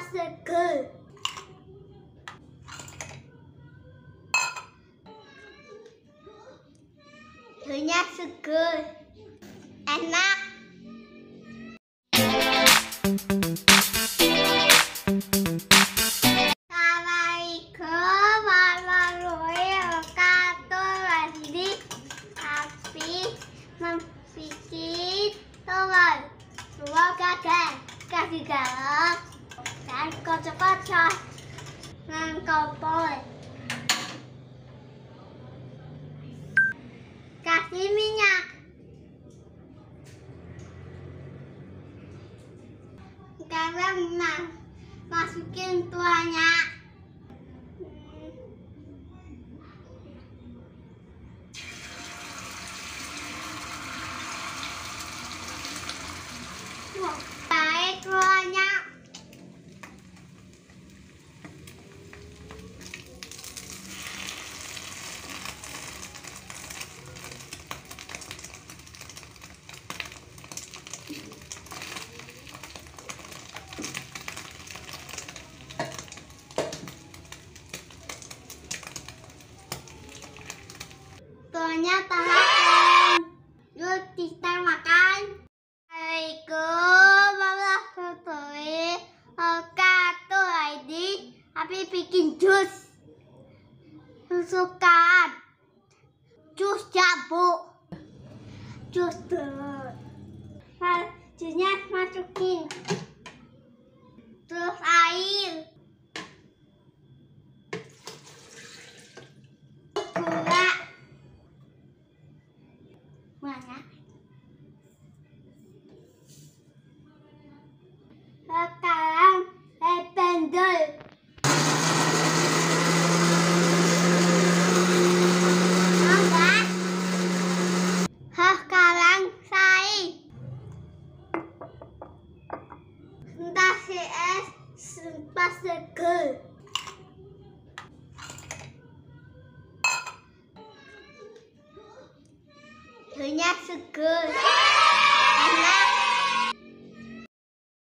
seger. Kuahnya seger. Enak. Assalamualaikum warahmatullahi wabarakatuh. Jadi, tapi memfikir teman. Semoga kasih galau dan kocok-kocok dan kompor. Kasih minyak. Sekarang ma- masukin tuanya. Baik tuanya. Tuanya tahan. Yuk kita makan. Assalamualaikum warahmatullahi wabarakatuh. Ini Abi bikin jus. Susukan. Jus jambu. Jus telur. Jusnya masukin. Mana? Sekarang saya pendel. Enggak. Sekarang saya entah si es sempat seger. Kuahnya seger. Enak.